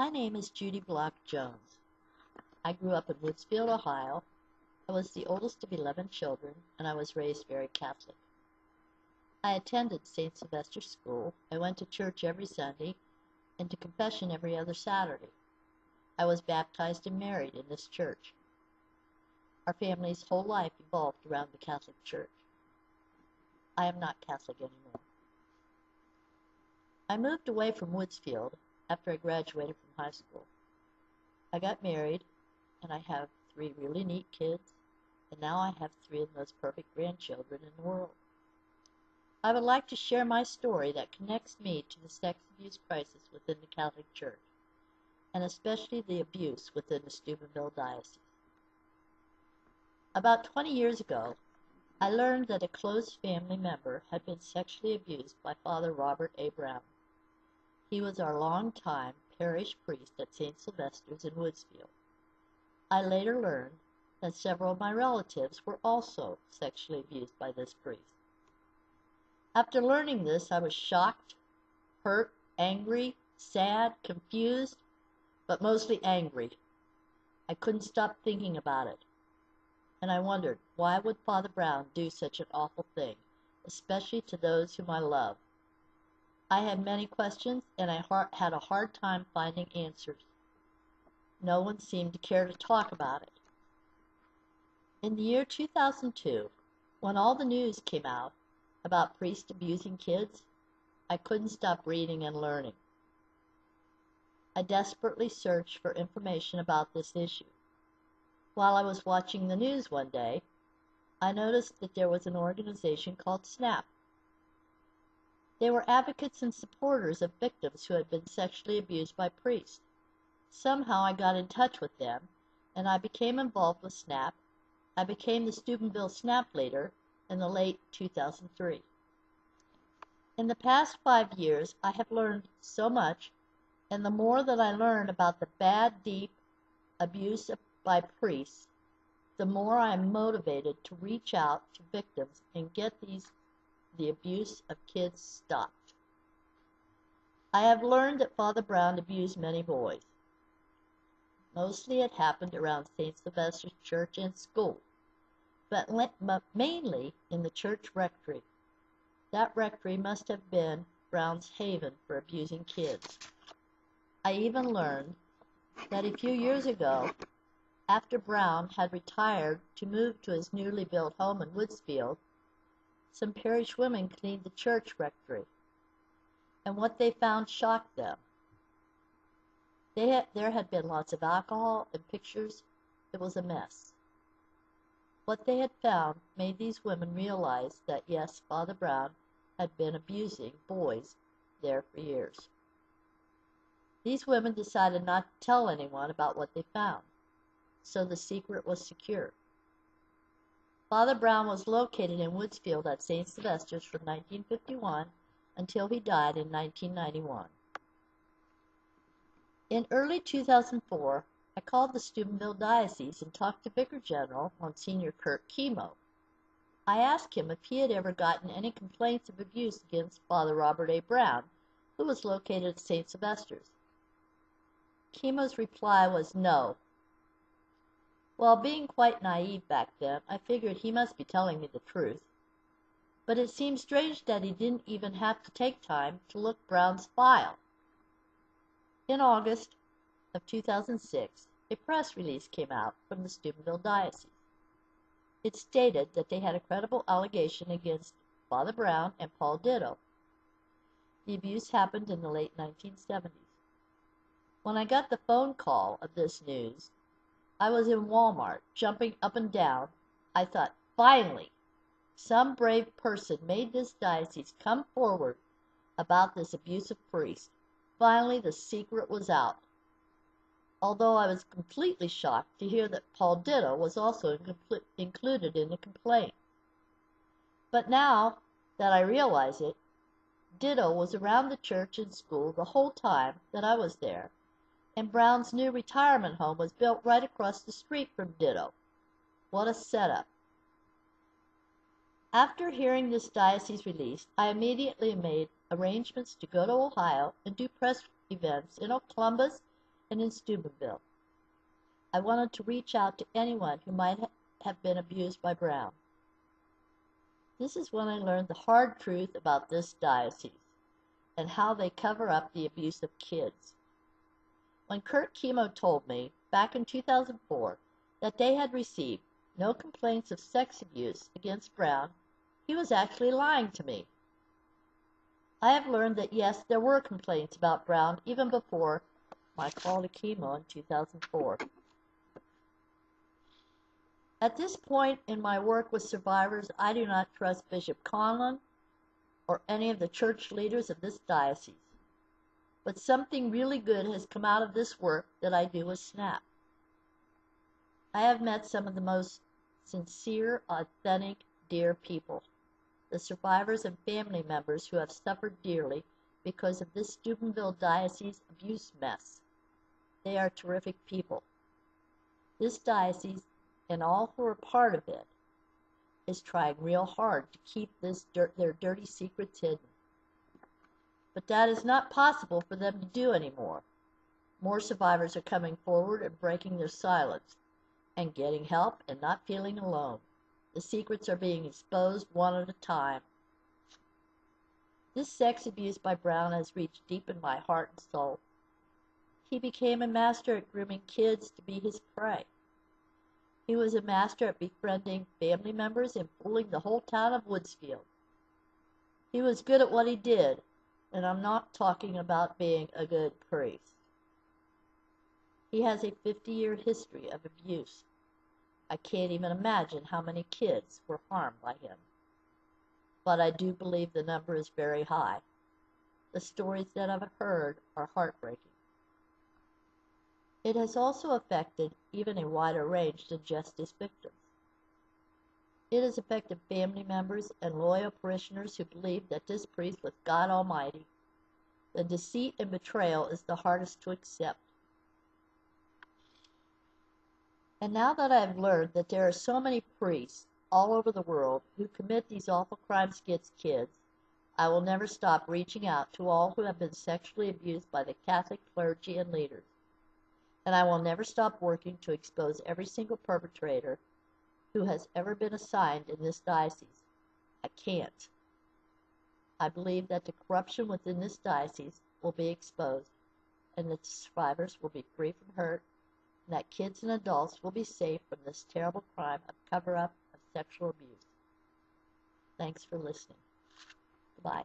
My name is Judy Block Jones. I grew up in Woodsfield, Ohio. I was the oldest of 11 children, and I was raised very Catholic. I attended St. Sylvester School. I went to church every Sunday and to confession every other Saturday. I was baptized and married in this church. Our family's whole life evolved around the Catholic Church. I am not Catholic anymore. I moved away from Woodsfield after I graduated from high school. I got married, and I have three really neat kids, and now I have three of the most perfect grandchildren in the world. I would like to share my story that connects me to the sex abuse crisis within the Catholic Church, and especially the abuse within the Steubenville Diocese. About 20 years ago, I learned that a close family member had been sexually abused by Father Robert A. Brown. He was our long-time parish priest at St. Sylvester's in Woodsfield. I later learned that several of my relatives were also sexually abused by this priest. After learning this, I was shocked, hurt, angry, sad, confused, but mostly angry. I couldn't stop thinking about it. And I wondered, why would Father Brown do such an awful thing, especially to those whom I love? I had many questions, and I had a hard time finding answers. No one seemed to care to talk about it. In the year 2002, when all the news came out about priests abusing kids, I couldn't stop reading and learning. I desperately searched for information about this issue. While I was watching the news one day, I noticed that there was an organization called SNAP. They were advocates and supporters of victims who had been sexually abused by priests. Somehow I got in touch with them, and I became involved with SNAP. I became the Steubenville SNAP leader in the late 2003. In the past five years, I have learned so much, and the more that I learn about the bad, deep abuse by priests, the more I am motivated to reach out to victims and get these the abuse of kids stopped. I have learned that Father Brown abused many boys. Mostly it happened around St. Sylvester's Church and school but mainly in the church rectory. That rectory must have been Brown's haven for abusing kids. I even learned that a few years ago, after Brown had retired to move to his newly built home in Woodsfield, some parish women cleaned the church rectory, and what they found shocked them. Had, there had been lots of alcohol and pictures. It was a mess. What they had found made these women realize that yes, Father Brown had been abusing boys there for years. These women decided not to tell anyone about what they found, so the secret was secure. Father Brown was located in Woodsfield at St. Sylvester's from 1951 until he died in 1991. In early 2004, I called the Steubenville Diocese and talked to Vicar General Monsignor Kurt Kemo. I asked him if he had ever gotten any complaints of abuse against Father Robert A. Brown, who was located at St. Sylvester's. Kemo's reply was no. Well, being quite naive back then, I figured he must be telling me the truth. But it seemed strange that he didn't even have to take time to look Brown's file. In August of 2006, a press release came out from the Steubenville Diocese. It stated that they had a credible allegation against Father Brown and Paul Ditto. The abuse happened in the late 1970s. When I got the phone call of this news, I was in Walmart, jumping up and down. I thought, finally, some brave person made this diocese come forward about this abusive priest. Finally, the secret was out although I was completely shocked to hear that Paul Ditto was also included in the complaint. But now that I realize it, Ditto was around the church and school the whole time that I was there, and Brown's new retirement home was built right across the street from Ditto. What a setup. After hearing this diocese release, I immediately made arrangements to go to Ohio and do press events in Columbus and in Steubenville. I wanted to reach out to anyone who might have been abused by Brown. This is when I learned the hard truth about this diocese and how they cover up the abuse of kids. When Kurt Kemo told me, back in 2004, that they had received no complaints of sex abuse against Brown, he was actually lying to me. I have learned that yes, there were complaints about Brown even before my call to Kemo in 2004. At this point in my work with survivors, I do not trust Bishop Conlon or any of the church leaders of this diocese. But something really good has come out of this work that I do with SNAP. I have met some of the most sincere, authentic, dear people, the survivors and family members who have suffered dearly because of this Steubenville Diocese abuse mess. They are terrific people. This diocese and all who are part of it is trying real hard to keep this dirt, their dirty secrets hidden. But that is not possible for them to do anymore. More survivors are coming forward and breaking their silence and getting help and not feeling alone. The secrets are being exposed one at a time. This sex abuse by Brown has reached deep in my heart and soul. He became a master at grooming kids to be his prey. He was a master at befriending family members and fooling the whole town of Woodsfield. He was good at what he did, and I'm not talking about being a good priest. He has a 50 year history of abuse. I can't even imagine how many kids were harmed by him. But I do believe the number is very high. The stories that I've heard are heartbreaking. It has also affected even a wider range than just his victims. It has affected family members and loyal parishioners who believe that this priest was God Almighty. The deceit and betrayal is the hardest to accept. And now that I have learned that there are so many priests all over the world who commit these awful crimes against kids, I will never stop reaching out to all who have been sexually abused by the Catholic clergy and leaders and I will never stop working to expose every single perpetrator who has ever been assigned in this diocese. I can't. I believe that the corruption within this diocese will be exposed, and that the survivors will be free from hurt, and that kids and adults will be safe from this terrible crime of cover up of sexual abuse. Thanks for listening. Goodbye.